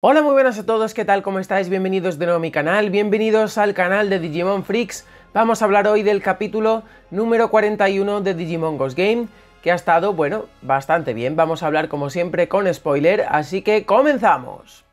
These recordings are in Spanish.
Hola muy buenas a todos, ¿qué tal? ¿Cómo estáis? Bienvenidos de nuevo a mi canal, bienvenidos al canal de Digimon Freaks. Vamos a hablar hoy del capítulo número 41 de Digimon Ghost Game, que ha estado, bueno, bastante bien. Vamos a hablar como siempre con spoiler, así que comenzamos.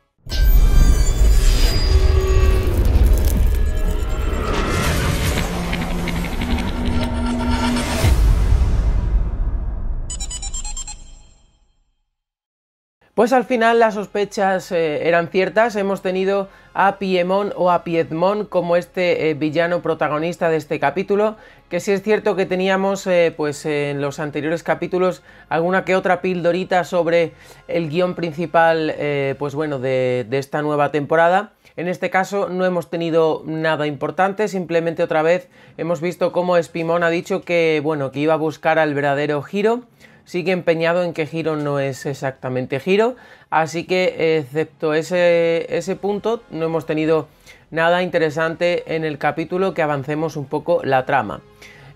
Pues al final las sospechas eh, eran ciertas, hemos tenido a Piemon o a Piedmon como este eh, villano protagonista de este capítulo, que sí es cierto que teníamos eh, pues en los anteriores capítulos alguna que otra pildorita sobre el guion principal pues bueno de, de esta nueva temporada. En este caso no hemos tenido nada importante, simplemente otra vez hemos visto cómo Spimon ha dicho que bueno que iba a buscar al verdadero giro sigue empeñado en que Giro no es exactamente Giro, así que excepto ese, ese punto no hemos tenido nada interesante en el capítulo que avancemos un poco la trama.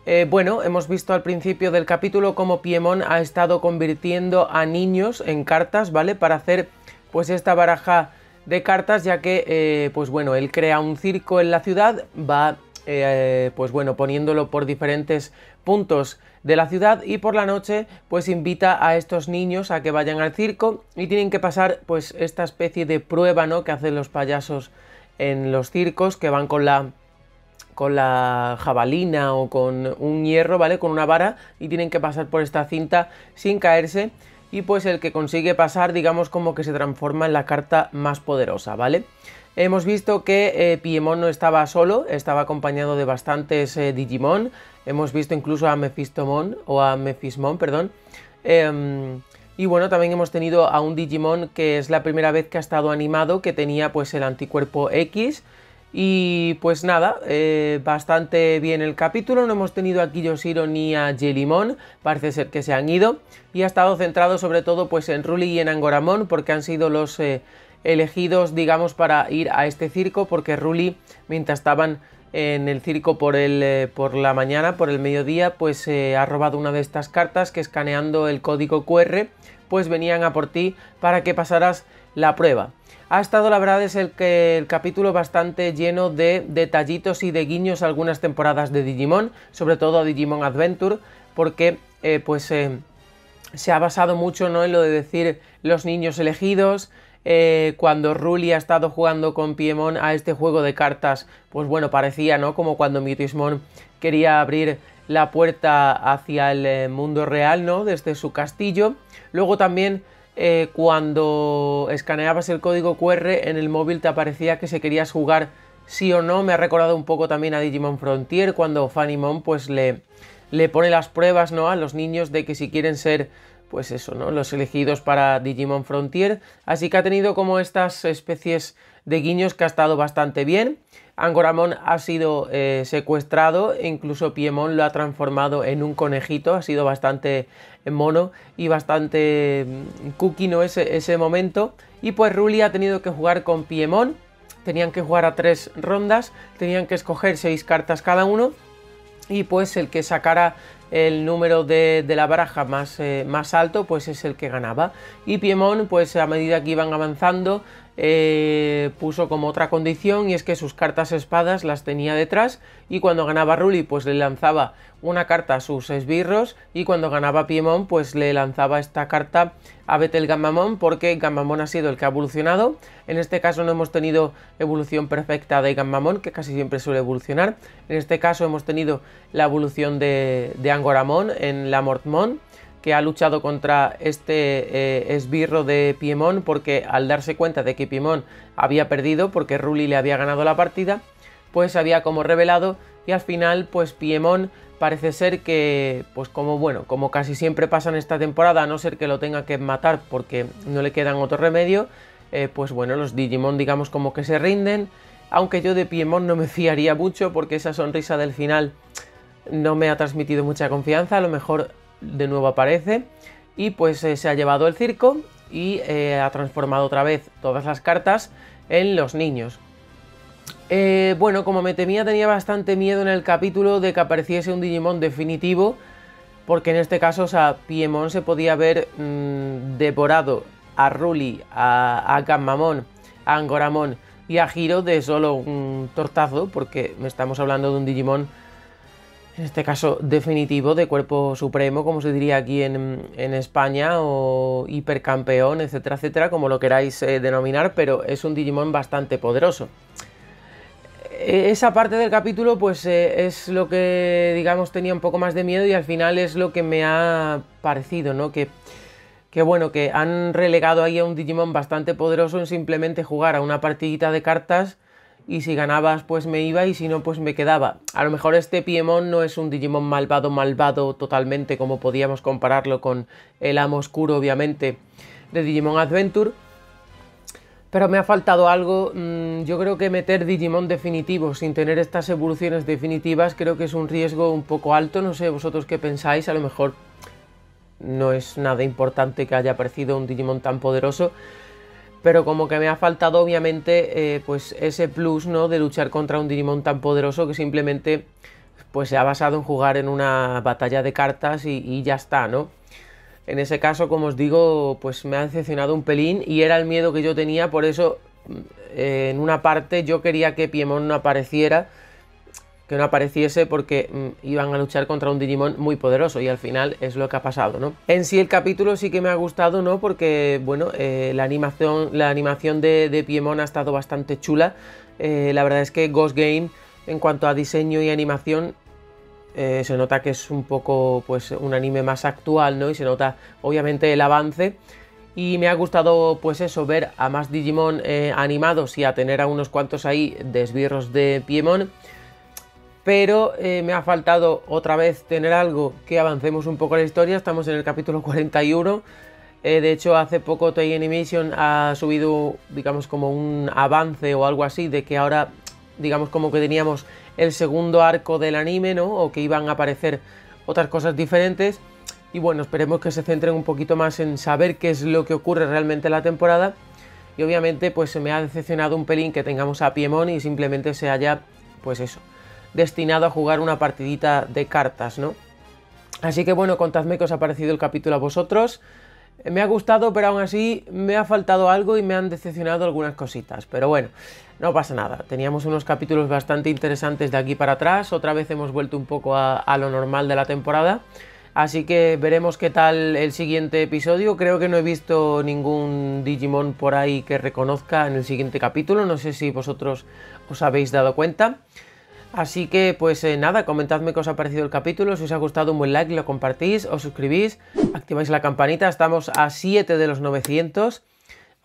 Eh, bueno, hemos visto al principio del capítulo cómo Piemon ha estado convirtiendo a niños en cartas, ¿vale? Para hacer pues esta baraja de cartas, ya que, eh, pues bueno, él crea un circo en la ciudad, va, eh, pues bueno, poniéndolo por diferentes puntos de la ciudad y por la noche pues invita a estos niños a que vayan al circo y tienen que pasar pues esta especie de prueba ¿no? que hacen los payasos en los circos que van con la con la jabalina o con un hierro, ¿vale? Con una vara y tienen que pasar por esta cinta sin caerse y pues el que consigue pasar digamos como que se transforma en la carta más poderosa, ¿vale? Hemos visto que eh, no estaba solo, estaba acompañado de bastantes eh, Digimon. Hemos visto incluso a Mephistomon, o a Mephismon, perdón. Em, y bueno, también hemos tenido a un Digimon que es la primera vez que ha estado animado, que tenía pues el anticuerpo X. Y pues nada, eh, bastante bien el capítulo, no hemos tenido a Kiyoshiro ni a Jellimon, parece ser que se han ido, y ha estado centrado sobre todo pues en Ruli y en Angoramon, porque han sido los elegidos, digamos, para ir a este circo, porque Ruli, mientras estaban en el circo por, el, eh, por la mañana, por el mediodía, pues eh, ha robado una de estas cartas que escaneando el código QR, pues venían a por ti para que pasaras la prueba. Ha estado, la verdad, es el, que, el capítulo bastante lleno de detallitos y de guiños algunas temporadas de Digimon, sobre todo Digimon Adventure, porque eh, pues se ha basado mucho ¿no? en lo de decir los niños elegidos, eh, cuando Ruli ha estado jugando con Piemon a este juego de cartas, pues bueno, parecía, ¿no? Como cuando Mutismon quería abrir la puerta hacia el eh, mundo real, ¿no? Desde su castillo. Luego también eh, cuando escaneabas el código QR en el móvil te aparecía que se querías jugar sí o no. Me ha recordado un poco también a Digimon Frontier cuando Fanimon pues le, le pone las pruebas, ¿no? A los niños de que si quieren ser pues eso, ¿no? Los elegidos para Digimon Frontier. Así que ha tenido como estas especies de guiños que ha estado bastante bien. Angoramon ha sido eh, secuestrado, e incluso Piemon lo ha transformado en un conejito, ha sido bastante mono y bastante mm, cookie ¿no? ese, ese momento. Y pues Ruli ha tenido que jugar con Piemon, tenían que jugar a tres rondas, tenían que escoger seis cartas cada uno y pues el que sacara el número de, la baraja más, eh, más, alto pues es el que ganaba y Piemon pues a medida que iban avanzando eh, puso como otra condición y es que sus cartas espadas las tenía detrás y cuando ganaba Ruli pues le lanzaba una carta a sus esbirros y cuando ganaba Piemon pues le lanzaba esta carta a Betel Gammamon porque Gammamon ha sido el que ha evolucionado. En este caso no hemos tenido evolución perfecta de Gammamon que casi siempre suele evolucionar. En este caso hemos tenido la evolución de, de Angoramon en la Mortmon que ha luchado contra este eh, esbirro de Piemon porque al darse cuenta de que Piemon había perdido porque Ruli le había ganado la partida, pues había como revelado y al final pues Piemon parece ser que pues como bueno, como casi siempre pasa en esta temporada, a no ser que lo tenga que matar porque no le quedan otro remedio, eh, pues bueno, los Digimon digamos como que se rinden, aunque yo de Piemon no me fiaría mucho porque esa sonrisa del final no me ha transmitido mucha confianza, a lo mejor de nuevo aparece y pues eh, se ha llevado el circo y eh, ha transformado otra vez todas las cartas en los niños. Eh, bueno, como me temía, tenía bastante miedo en el capítulo de que apareciese un Digimon definitivo, porque en este caso, o sea, Piemon se podía haber mm, devorado a Ruli, a, a Gammamon a Angoramon y a Giro de solo un tortazo, porque estamos hablando de un Digimon, en este caso definitivo, de cuerpo supremo, como se diría aquí en, España, o hipercampeón, etcétera, etcétera, como lo queráis eh, denominar, pero es un Digimon bastante poderoso. E, esa parte del capítulo pues eh, es lo que digamos tenía un poco más de miedo y al final es lo que me ha parecido, ¿no? Que que bueno, que han relegado ahí a un Digimon bastante poderoso en simplemente jugar a una partidita de cartas y si ganabas pues me iba y si no pues me quedaba. A lo mejor este Piemon no es un Digimon malvado malvado totalmente como podíamos compararlo con el amo oscuro obviamente de Digimon Adventure. Pero me ha faltado algo, mm, yo creo que meter Digimon definitivo sin tener estas evoluciones definitivas creo que es un riesgo un poco alto, no sé vosotros qué pensáis, a lo mejor no es nada importante que haya aparecido un Digimon tan poderoso, pero como que me ha faltado obviamente eh, pues ese plus ¿no? de luchar contra un Digimon tan poderoso que simplemente pues se ha basado en jugar en una batalla de cartas y, ya está, ¿no? En ese caso, como os digo, pues me ha decepcionado un pelín y era el miedo que yo tenía, por eso eh, en una parte yo quería que Piemon no apareciera, que no apareciese porque mm, iban a luchar contra un Digimon muy poderoso y al final es lo que ha pasado, ¿no? En sí el capítulo sí que me ha gustado, ¿no? Porque, bueno, eh, la animación, la animación de, de, Piemon ha estado bastante chula. Eh, la verdad es que Ghost Game, en cuanto a diseño y animación, eh, se nota que es un poco, pues, un anime más actual, ¿no? Y se nota, obviamente, el avance. Y me ha gustado, pues eso, ver a más Digimon animados y a tener a unos cuantos ahí de esbirros de Piemon pero eh, me ha faltado otra vez tener algo que avancemos un poco la historia. Estamos en el capítulo 41. Eh, de hecho, hace poco Toy Animation ha subido, digamos, como un avance o algo así, de que ahora, digamos, como que teníamos el segundo arco del anime, ¿no? O que iban a aparecer otras cosas diferentes. Y bueno, esperemos que se centren un poquito más en saber qué es lo que ocurre realmente en la temporada. Y obviamente, pues se me ha decepcionado un pelín que tengamos a Piemon y simplemente se haya, pues eso, destinado a jugar una partidita de cartas, ¿no? Así que bueno, contadme qué os ha parecido el capítulo a vosotros. Me ha gustado, pero aún así me ha faltado algo y me han decepcionado algunas cositas. Pero bueno, no pasa nada. Teníamos unos capítulos bastante interesantes de aquí para atrás. Otra vez hemos vuelto un poco a, a lo normal de la temporada. Así que veremos qué tal el siguiente episodio. Creo que no he visto ningún Digimon por ahí que reconozca en el siguiente capítulo. No sé si vosotros os habéis dado cuenta. Así que pues eh, nada, comentadme qué os ha parecido el capítulo, si os ha gustado un buen like, lo compartís, os suscribís, activáis la campanita, estamos a 7 de los 900,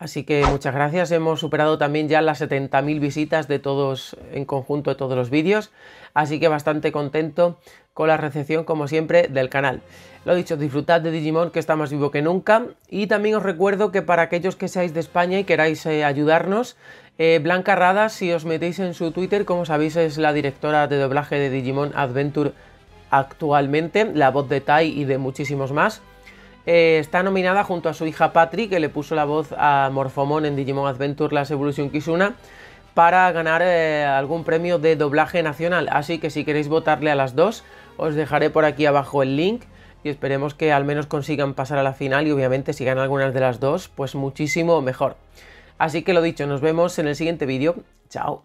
así que muchas gracias, hemos superado también ya las 70.000 visitas de todos en conjunto de todos los vídeos, así que bastante contento con la recepción como siempre del canal. Lo dicho, disfrutad de Digimon que está más vivo que nunca y también os recuerdo que para aquellos que seáis de España y queráis eh, ayudarnos, eh, Blanca Rada, si os metéis en su Twitter, como sabéis, es la directora de doblaje de Digimon Adventure actualmente, la voz de Tai y de muchísimos más. Eh, está nominada junto a su hija Patri, que le puso la voz a Morphomon en Digimon Adventure Last Evolution Kizuna, para ganar eh, algún premio de doblaje nacional. Así que si queréis votarle a las dos, os dejaré por aquí abajo el link y esperemos que al menos consigan pasar a la final y obviamente si ganan algunas de las dos, pues muchísimo mejor. Así que lo dicho, nos vemos en el siguiente vídeo. Chao.